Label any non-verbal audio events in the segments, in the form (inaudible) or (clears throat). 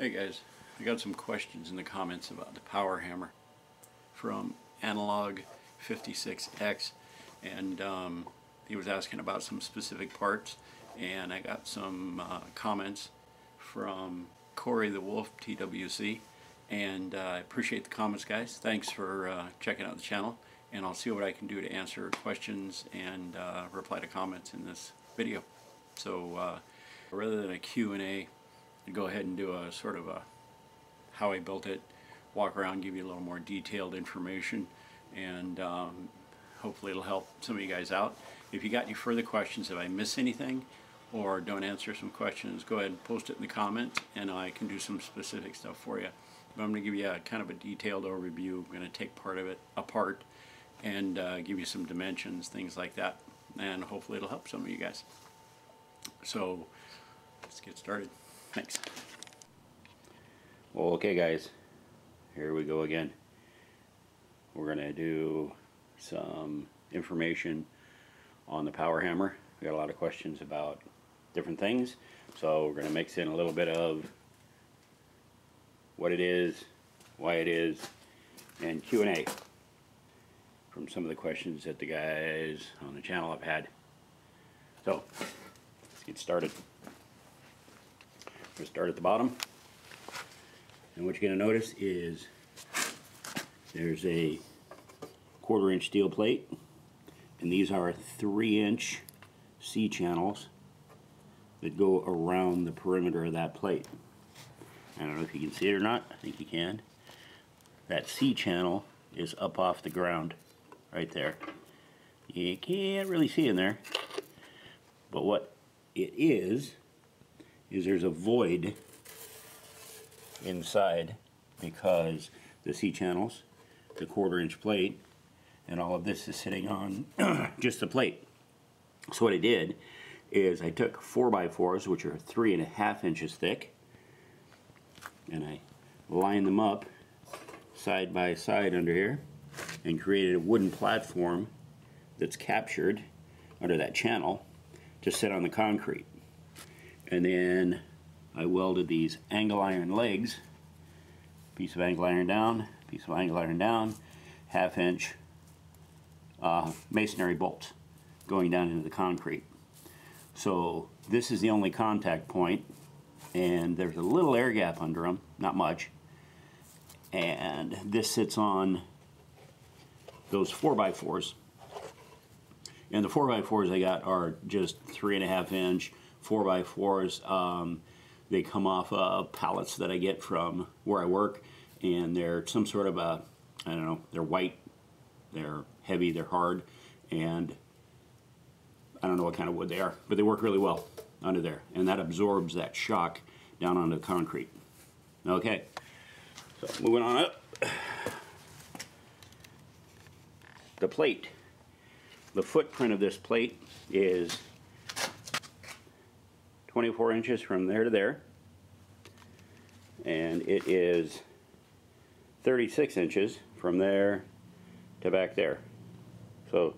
Hey guys, I got some questions in the comments about the power hammer from Analog 56X and um, he was asking about some specific parts and I got some uh, comments from Corey the Wolf TWC and uh, I appreciate the comments guys. Thanks for uh, checking out the channel and I'll see what I can do to answer questions and uh, reply to comments in this video. So uh, rather than a Q&A, Go ahead and do a sort of a how I built it, walk around, give you a little more detailed information, and um, hopefully it'll help some of you guys out. If you got any further questions, if I miss anything or don't answer some questions, go ahead and post it in the comments and I can do some specific stuff for you. But I'm going to give you a kind of a detailed overview. I'm going to take part of it apart and uh, give you some dimensions, things like that. And hopefully it'll help some of you guys. So let's get started. Thanks. Okay guys, here we go again. We're going to do some information on the power hammer. We got a lot of questions about different things, so we're going to mix in a little bit of what it is, why it is, and Q&A from some of the questions that the guys on the channel have had. So, let's get started. Start at the bottom. And what you're going to notice is there's a quarter inch steel plate and these are three inch C channels that go around the perimeter of that plate. I don't know if you can see it or not. I think you can. That C channel is up off the ground right there. You can't really see in there. But what it is, is there's a void inside because the C channels, the quarter inch plate, and all of this is sitting on (clears throat) just the plate. So what I did is I took 4x4s, which are three and a half inches thick, and I lined them up side by side under here and created a wooden platform that's captured under that channel to sit on the concrete. And then I welded these angle iron legs, piece of angle iron down, piece of angle iron down, half inch uh, masonry bolts going down into the concrete. So this is the only contact point and there's a little air gap under them, not much. And this sits on those 4x4s. And the 4x4s I got are just three and a half inch 4x4s. Um, they come off uh, pallets that I get from where I work and they're some sort of a, I don't know, they're white, they're heavy, they're hard, and I don't know what kind of wood they are, but they work really well under there. And that absorbs that shock down onto the concrete. Okay, so moving on up. The plate. The footprint of this plate is 24 inches from there to there. And it is 36 inches from there to back there. So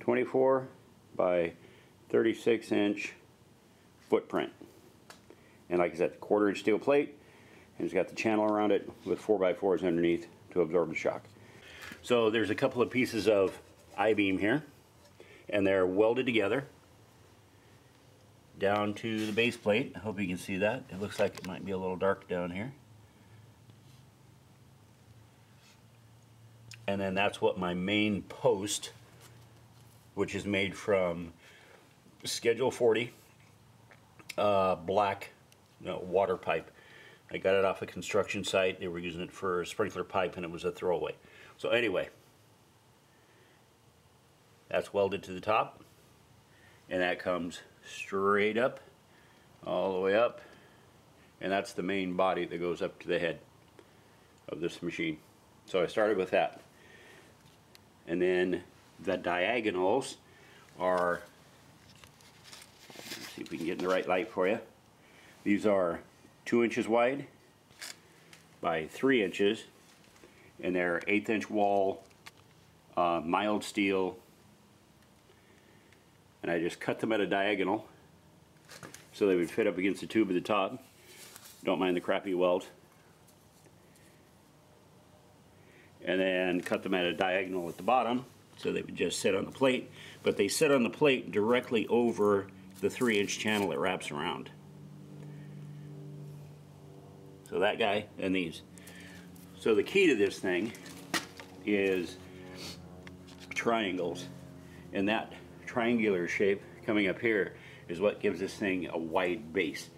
24 by 36 inch footprint. And like I said, quarter inch steel plate, and it's got the channel around it with 4x4s underneath to absorb the shock. So there's a couple of pieces of I-beam here, and they're welded together down to the base plate. I hope you can see that. It looks like it might be a little dark down here. And then that's what my main post, which is made from Schedule 40 uh, black water pipe. I got it off a construction site. They were using it for a sprinkler pipe and it was a throwaway. So anyway, that's welded to the top and that comes straight up all the way up and that's the main body that goes up to the head of this machine. So I started with that. And then the diagonals are, see if we can get in the right light for you. These are two inches wide by three inches and they're eighth inch wall uh, mild steel and I just cut them at a diagonal so they would fit up against the tube at the top Don't mind the crappy weld. And then cut them at a diagonal at the bottom so they would just sit on the plate. But they sit on the plate directly over the three inch channel that wraps around. So that guy and these. So the key to this thing is triangles. And that triangular shape coming up here is what gives this thing a wide base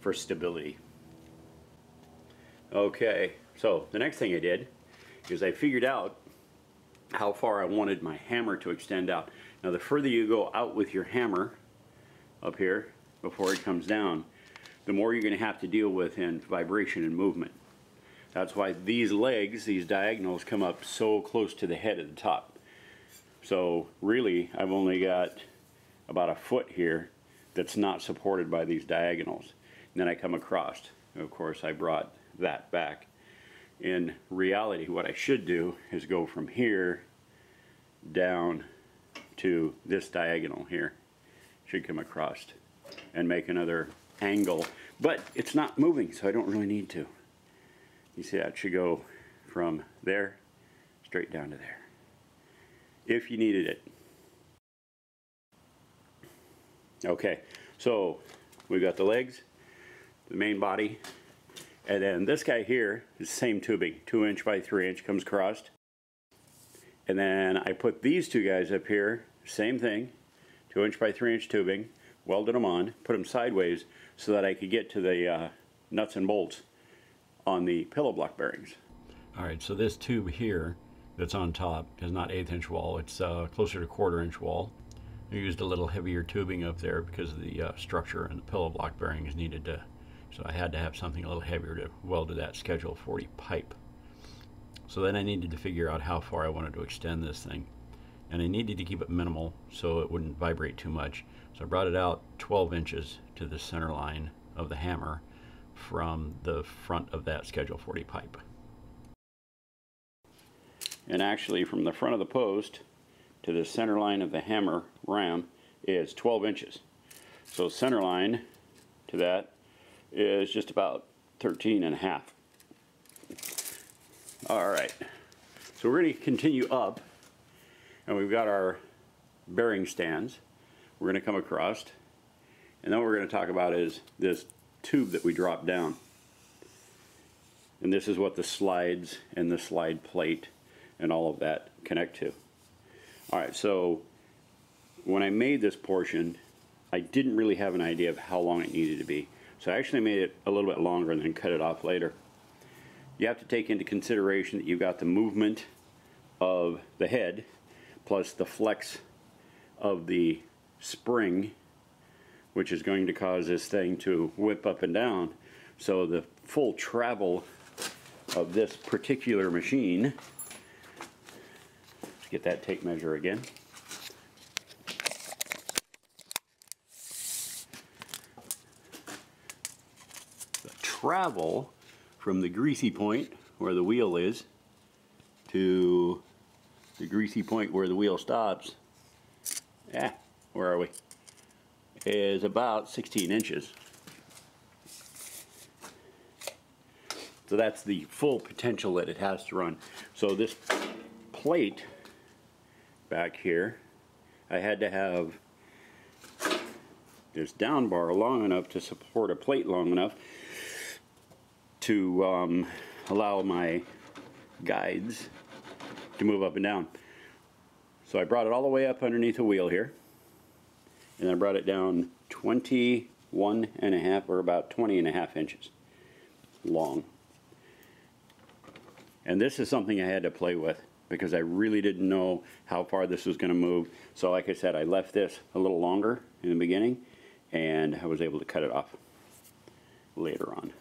for stability. Okay, so the next thing I did is I figured out how far I wanted my hammer to extend out. Now the further you go out with your hammer up here before it comes down, the more you're going to have to deal with in vibration and movement. That's why these legs, these diagonals, come up so close to the head at the top. So really, I've only got about a foot here that's not supported by these diagonals. And then I come across. Of course, I brought that back. In reality, what I should do is go from here down to this diagonal here. Should come across and make another angle. But it's not moving, so I don't really need to. You see, that should go from there straight down to there. If you needed it. Okay, so we've got the legs, the main body, and then this guy here is the same tubing, two inch by three inch, comes crossed. And then I put these two guys up here, same thing, two inch by three inch tubing, welded them on, put them sideways so that I could get to the uh, nuts and bolts on the pillow block bearings. All right, so this tube here that's on top is not eighth inch wall, it's uh, closer to quarter inch wall. I used a little heavier tubing up there because of the uh, structure and the pillow block bearings needed to, so I had to have something a little heavier to weld to that Schedule 40 pipe. So then I needed to figure out how far I wanted to extend this thing. And I needed to keep it minimal so it wouldn't vibrate too much. So I brought it out 12 inches to the center line of the hammer from the front of that Schedule 40 pipe. And actually from the front of the post to the center line of the hammer ram is 12 inches. So center line to that is just about 13 and a half. All right, so we're going to continue up and we've got our bearing stands. We're going to come across and then what we're going to talk about is this tube that we drop down. And this is what the slides and the slide plate and all of that connect to. All right, so when I made this portion, I didn't really have an idea of how long it needed to be. So I actually made it a little bit longer and then cut it off later. You have to take into consideration that you've got the movement of the head plus the flex of the spring, which is going to cause this thing to whip up and down. So the full travel of this particular machine get that tape measure again. The travel from the greasy point where the wheel is to the greasy point where the wheel stops, yeah, where are we, is about 16 inches. So that's the full potential that it has to run. So this plate back here, I had to have this down bar long enough to support a plate long enough to um, allow my guides to move up and down. So I brought it all the way up underneath the wheel here and I brought it down 21 and a half or about 20 and a half inches long. And this is something I had to play with because I really didn't know how far this was going to move. So like I said, I left this a little longer in the beginning and I was able to cut it off later on.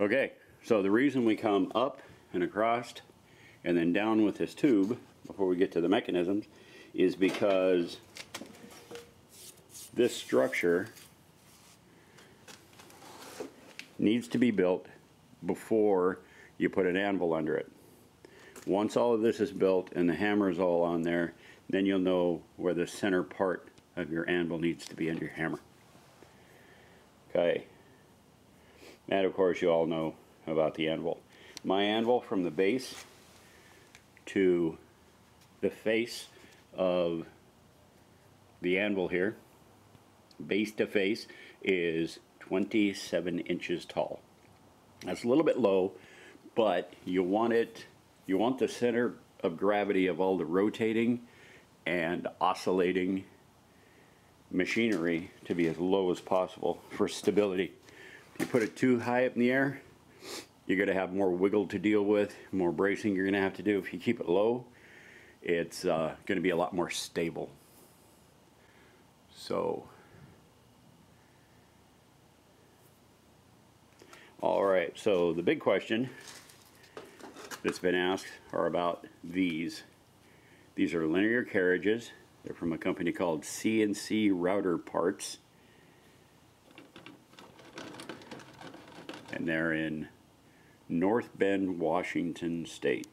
Okay, so the reason we come up and across and then down with this tube before we get to the mechanisms is because this structure needs to be built before you put an anvil under it. Once all of this is built and the hammer is all on there, then you'll know where the center part of your anvil needs to be under your hammer. Okay, And of course, you all know about the anvil. My anvil from the base to the face of the anvil here, base to face, is 27 inches tall. That's a little bit low, but you want it, you want the center of gravity of all the rotating and oscillating machinery to be as low as possible for stability. If you put it too high up in the air, you're going to have more wiggle to deal with, more bracing you're going to have to do. If you keep it low, it's uh, going to be a lot more stable. So, all right, so the big question that's been asked are about these. These are linear carriages. They're from a company called CNC Router Parts. And they're in North Bend, Washington State.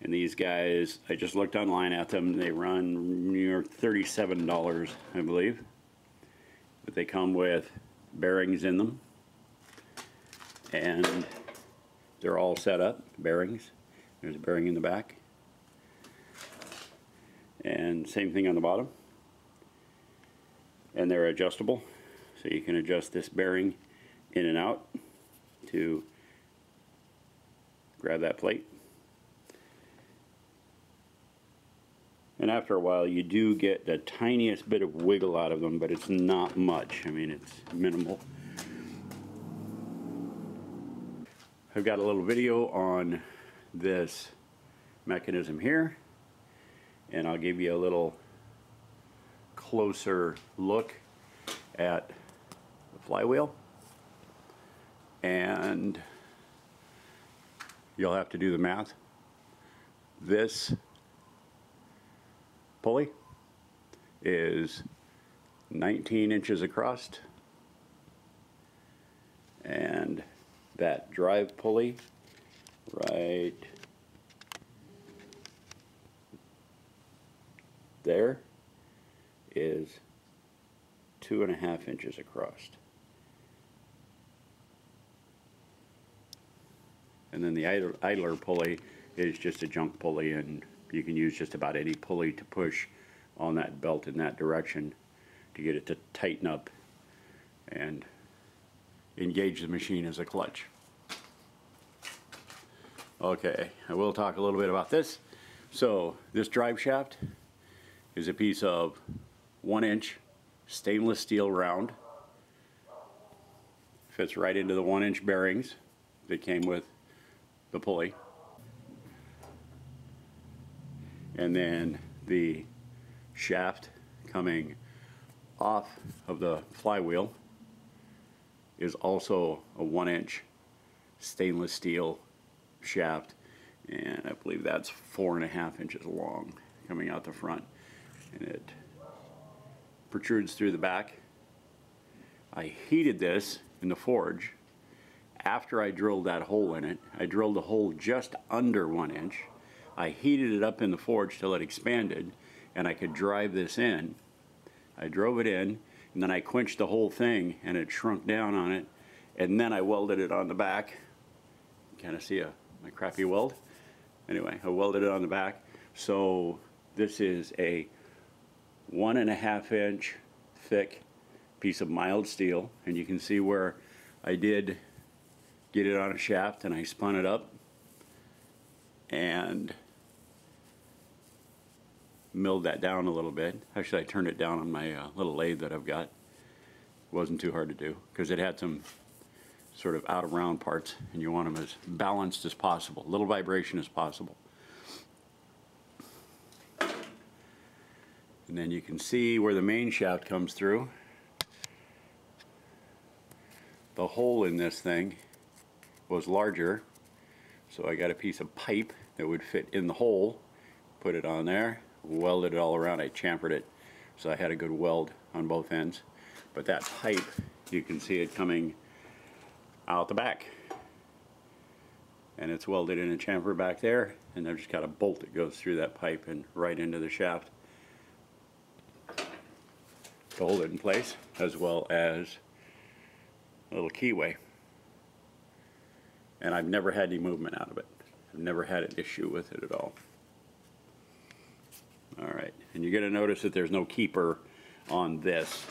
And these guys, I just looked online at them. They run near $37, I believe. But they come with bearings in them. And they're all set up, bearings. There's a bearing in the back. And same thing on the bottom. And they're adjustable. So you can adjust this bearing in and out to grab that plate. And after a while, you do get the tiniest bit of wiggle out of them, but it's not much. I mean, it's minimal. I've got a little video on this mechanism here, and I'll give you a little closer look at the flywheel. And you'll have to do the math. This pulley is 19 inches across and that drive pulley right there is two and a half inches across. And then the idler, pulley is just a junk pulley and you can use just about any pulley to push on that belt in that direction to get it to tighten up and engage the machine as a clutch. Okay, I will talk a little bit about this. So this drive shaft is a piece of one inch stainless steel round. Fits right into the one inch bearings that came with the pulley. And then the shaft coming off of the flywheel is also a one inch stainless steel shaft and I believe that's four and a half inches long coming out the front and it protrudes through the back. I heated this in the forge after I drilled that hole in it. I drilled a hole just under one inch. I heated it up in the forge till it expanded and I could drive this in. I drove it in and then I quenched the whole thing and it shrunk down on it and then I welded it on the back. you Kind of see a my crappy weld. Anyway, I welded it on the back. So this is a one and a half inch thick piece of mild steel and you can see where I did get it on a shaft and I spun it up and milled that down a little bit. Actually I turned it down on my uh, little lathe that I've got. It wasn't too hard to do because it had some sort of out of round parts and you want them as balanced as possible, little vibration as possible. And then you can see where the main shaft comes through. The hole in this thing was larger, so I got a piece of pipe that would fit in the hole, put it on there, welded it all around. I chamfered it so I had a good weld on both ends. But that pipe, you can see it coming out the back. And it's welded in a chamfer back there, and I've just got a bolt that goes through that pipe and right into the shaft to hold it in place, as well as a little keyway. And I've never had any movement out of it. I've never had an issue with it at all. All right, and you're gonna notice that there's no keeper on this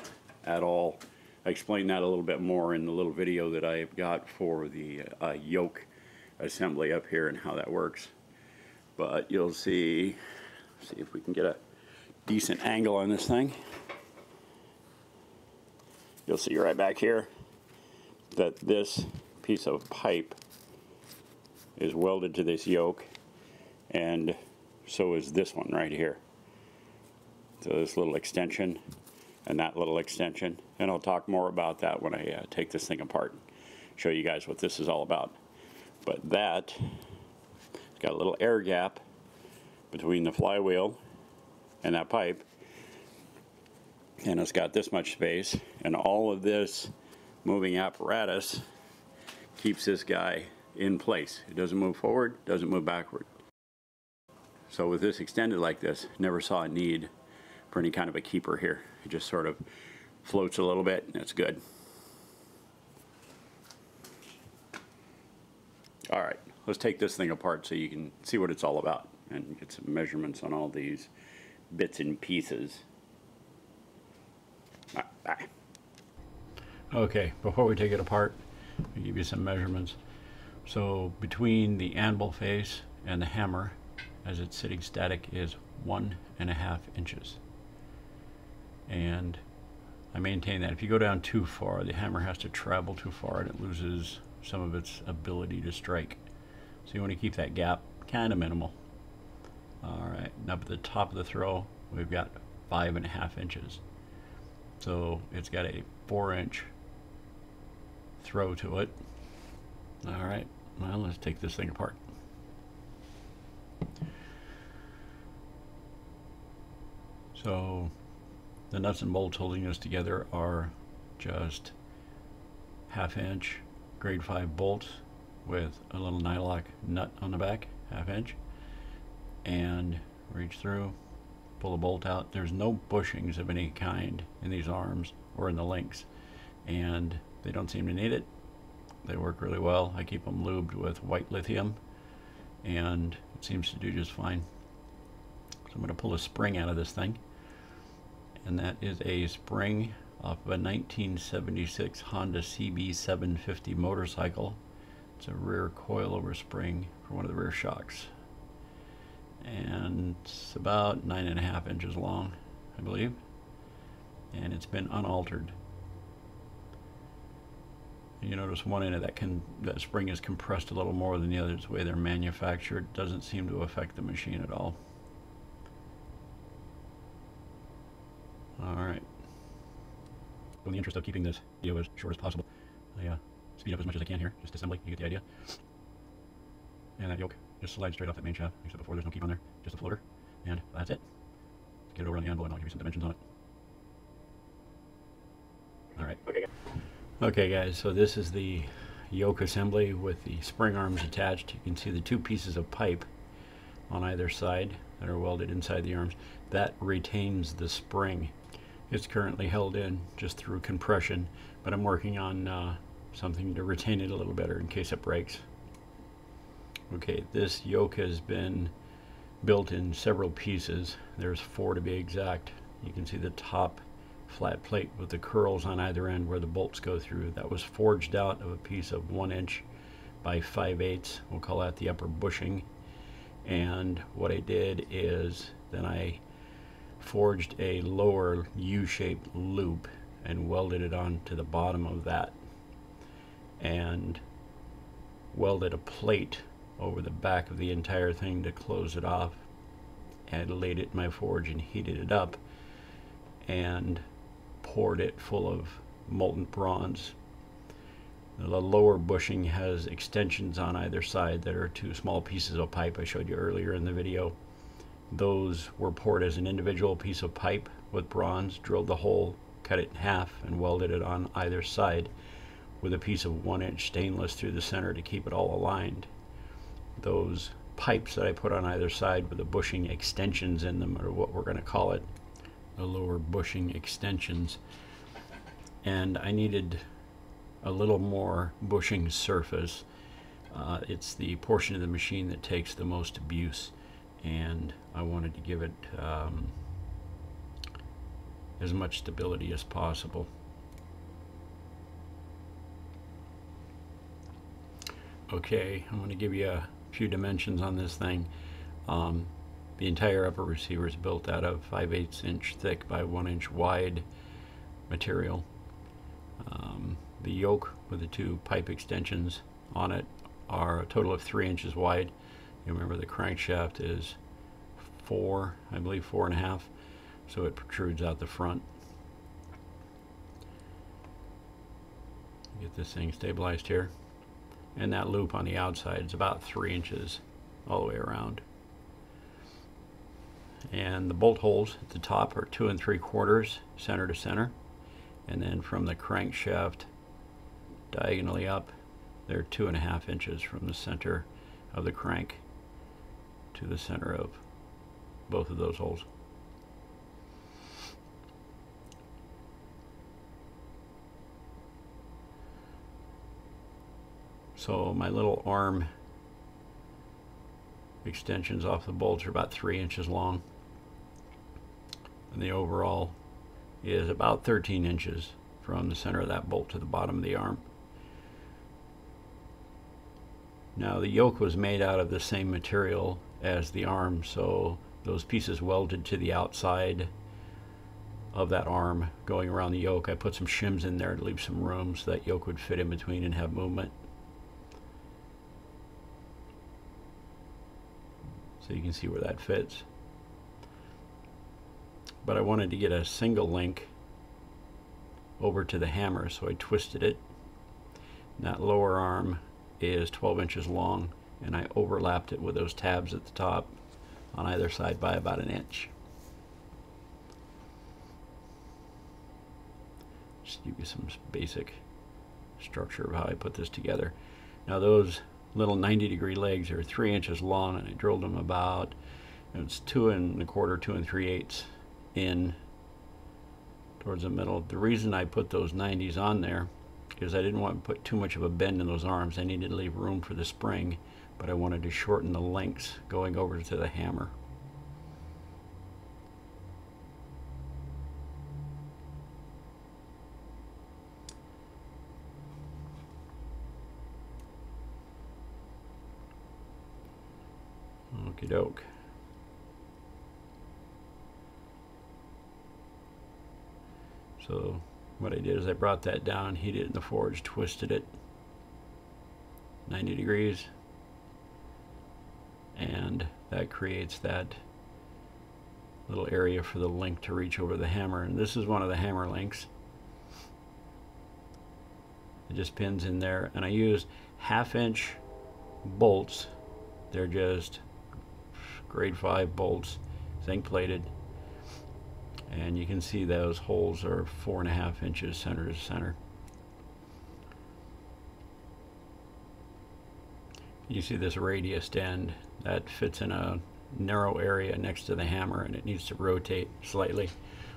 at all. I explained that a little bit more in the little video that I've got for the uh, yoke assembly up here and how that works. But you'll see, see if we can get a decent angle on this thing. You'll see right back here that this piece of pipe is welded to this yoke and so is this one right here. So this little extension and that little extension. And I'll talk more about that when I uh, take this thing apart, show you guys what this is all about. But that, it's got a little air gap between the flywheel and that pipe. And it's got this much space. And all of this moving apparatus keeps this guy in place. It doesn't move forward, doesn't move backward. So with this extended like this, never saw a need for any kind of a keeper here. It just sort of floats a little bit and it's good. All right, let's take this thing apart so you can see what it's all about and get some measurements on all these bits and pieces. Ah, ah. Okay, before we take it apart, I'll give you some measurements. So between the anvil face and the hammer, as it's sitting static, is one and a half inches. And I maintain that if you go down too far, the hammer has to travel too far and it loses some of its ability to strike. So you want to keep that gap kind of minimal. All right, up at the top of the throw, we've got five and a half inches. So it's got a four inch throw to it. All right, well, let's take this thing apart. So the nuts and bolts holding this together are just half inch grade 5 bolts with a little nylock nut on the back, half inch, and reach through, pull the bolt out. There's no bushings of any kind in these arms or in the links, and they don't seem to need it. They work really well. I keep them lubed with white lithium, and it seems to do just fine. So I'm going to pull a spring out of this thing, and that is a spring off of a 1976 Honda CB750 motorcycle. It's a rear coilover spring for one of the rear shocks. And it's about nine and a half inches long, I believe. And it's been unaltered. You notice one end of that can that spring is compressed a little more than the other. It's The way they're manufactured doesn't seem to affect the machine at all. All right in the interest of keeping this video as short as possible, I uh, speed up as much as I can here, just assembly, you get the idea. And that yoke just slides straight off that main shaft, except before there's no keep on there, just a floater, and that's it. Let's get it over on the anvil and I'll give you some dimensions on it. Alright. Okay. okay guys, so this is the yoke assembly with the spring arms attached. You can see the two pieces of pipe on either side that are welded inside the arms. That retains the spring it's currently held in just through compression, but I'm working on uh, something to retain it a little better in case it breaks. Okay, this yoke has been built in several pieces. There's four to be exact. You can see the top flat plate with the curls on either end where the bolts go through. That was forged out of a piece of one inch by 5 eighths. We'll call that the upper bushing. And what I did is then I forged a lower U-shaped loop and welded it onto the bottom of that and welded a plate over the back of the entire thing to close it off and laid it in my forge and heated it up and poured it full of molten bronze. The lower bushing has extensions on either side that are two small pieces of pipe I showed you earlier in the video. Those were poured as an individual piece of pipe with bronze, drilled the hole, cut it in half, and welded it on either side with a piece of one inch stainless through the center to keep it all aligned. Those pipes that I put on either side with the bushing extensions in them or what we're going to call it, the lower bushing extensions. And I needed a little more bushing surface. Uh, it's the portion of the machine that takes the most abuse, and I wanted to give it um, as much stability as possible. Okay, I'm going to give you a few dimensions on this thing. Um, the entire upper receiver is built out of 5 8 inch thick by 1 inch wide material. Um, the yoke with the two pipe extensions on it are a total of 3 inches wide. Remember the crankshaft is 4, I believe 4.5, so it protrudes out the front. Get this thing stabilized here. And that loop on the outside is about 3 inches all the way around and the bolt holes at the top are two and three quarters center to center and then from the crankshaft diagonally up they're two and a half inches from the center of the crank to the center of both of those holes. So my little arm extensions off the bolts are about three inches long and the overall is about 13 inches from the center of that bolt to the bottom of the arm. Now the yoke was made out of the same material as the arm so those pieces welded to the outside of that arm going around the yoke. I put some shims in there to leave some room so that yoke would fit in between and have movement. So you can see where that fits but I wanted to get a single link over to the hammer so I twisted it and that lower arm is 12 inches long and I overlapped it with those tabs at the top on either side by about an inch just give you some basic structure of how I put this together now those little 90 degree legs are three inches long and I drilled them about it's two and a quarter two and three eighths in towards the middle. The reason I put those 90s on there is I didn't want to put too much of a bend in those arms. I needed to leave room for the spring, but I wanted to shorten the lengths going over to the hammer. Okie doke. So what I did is I brought that down, heated it in the forge, twisted it 90 degrees, and that creates that little area for the link to reach over the hammer. And this is one of the hammer links. It just pins in there, and I use half inch bolts. They're just grade 5 bolts, zinc plated and you can see those holes are four and a half inches center to center. You see this radius end that fits in a narrow area next to the hammer and it needs to rotate slightly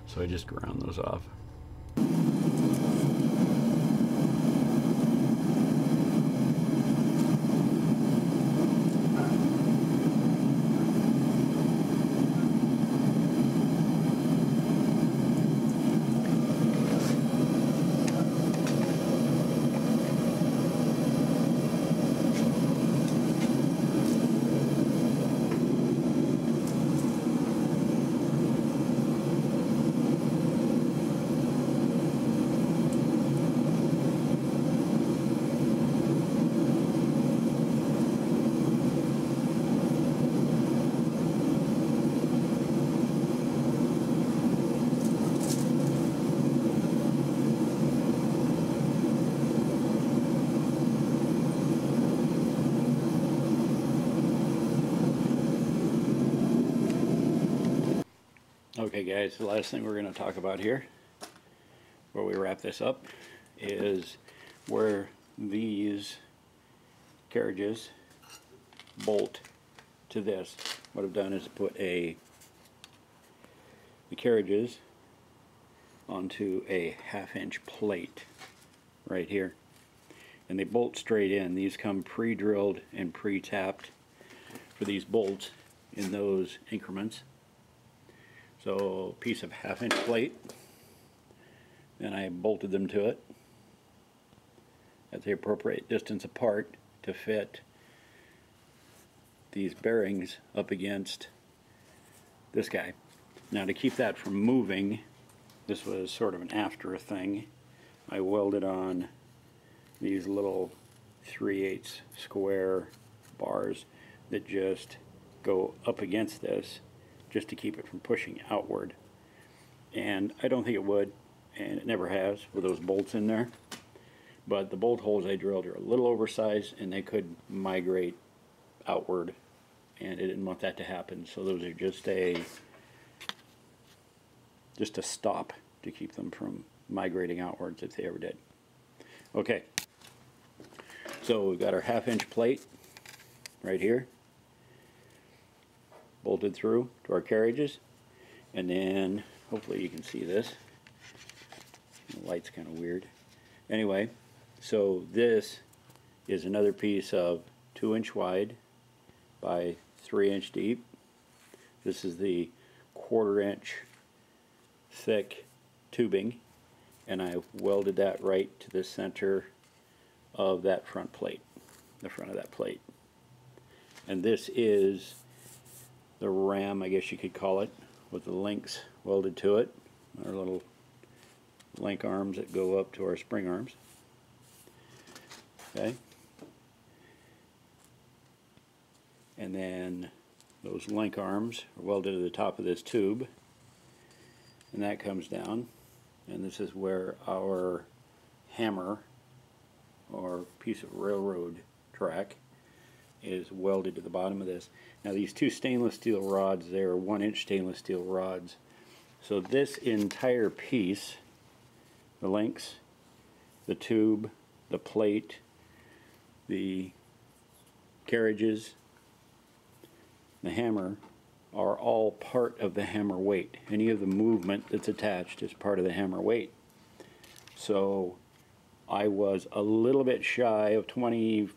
so I just ground those off. Okay guys, the last thing we're going to talk about here, where we wrap this up, is where these carriages bolt to this. What I've done is put a the carriages onto a half inch plate right here and they bolt straight in. These come pre-drilled and pre-tapped for these bolts in those increments. So piece of half inch plate, and I bolted them to it at the appropriate distance apart to fit these bearings up against this guy. Now to keep that from moving, this was sort of an after thing. I welded on these little 3 8 square bars that just go up against this just to keep it from pushing outward. And I don't think it would, and it never has with those bolts in there. But the bolt holes I drilled are a little oversized and they could migrate outward and I didn't want that to happen. So those are just a just a stop to keep them from migrating outwards if they ever did. Okay, so we've got our half inch plate right here bolted through to our carriages. And then hopefully you can see this. The light's kind of weird. Anyway so this is another piece of two inch wide by three inch deep. This is the quarter inch thick tubing and I welded that right to the center of that front plate the front of that plate. And this is the ram, I guess you could call it, with the links welded to it. Our little link arms that go up to our spring arms. Okay. And then those link arms are welded to the top of this tube. And that comes down. And this is where our hammer or piece of railroad track is welded to the bottom of this. Now these two stainless steel rods, they're one inch stainless steel rods. So this entire piece, the links, the tube, the plate, the carriages, the hammer, are all part of the hammer weight. Any of the movement that's attached is part of the hammer weight. So I was a little bit shy of 20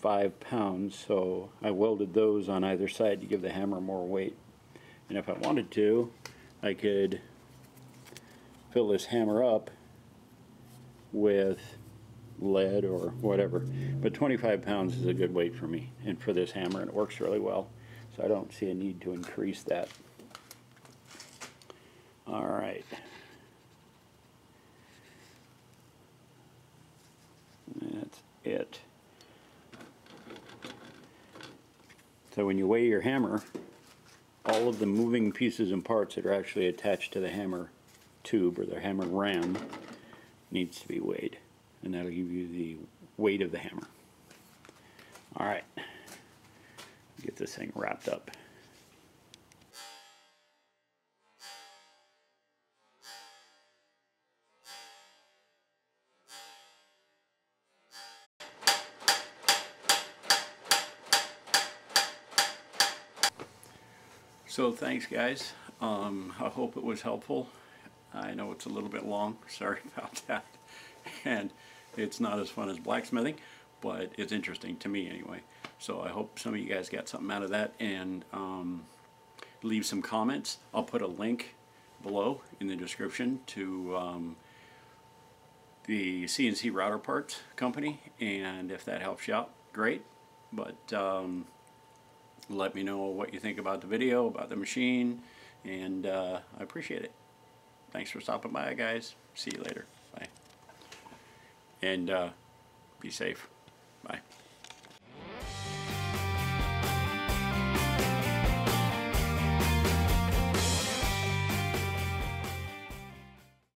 five pounds, so I welded those on either side to give the hammer more weight. And if I wanted to, I could fill this hammer up with lead or whatever. But 25 pounds is a good weight for me and for this hammer, and it works really well. So I don't see a need to increase that. All right. That's it. So when you weigh your hammer, all of the moving pieces and parts that are actually attached to the hammer tube or the hammer ram needs to be weighed. And that'll give you the weight of the hammer. Alright, get this thing wrapped up. So thanks guys. Um, I hope it was helpful. I know it's a little bit long. (laughs) Sorry about that. And it's not as fun as blacksmithing, but it's interesting to me anyway. So I hope some of you guys got something out of that and um, leave some comments. I'll put a link below in the description to um, the CNC router parts company and if that helps you out, great. But um, let me know what you think about the video, about the machine, and uh, I appreciate it. Thanks for stopping by, guys. See you later. Bye. And uh, be safe. Bye.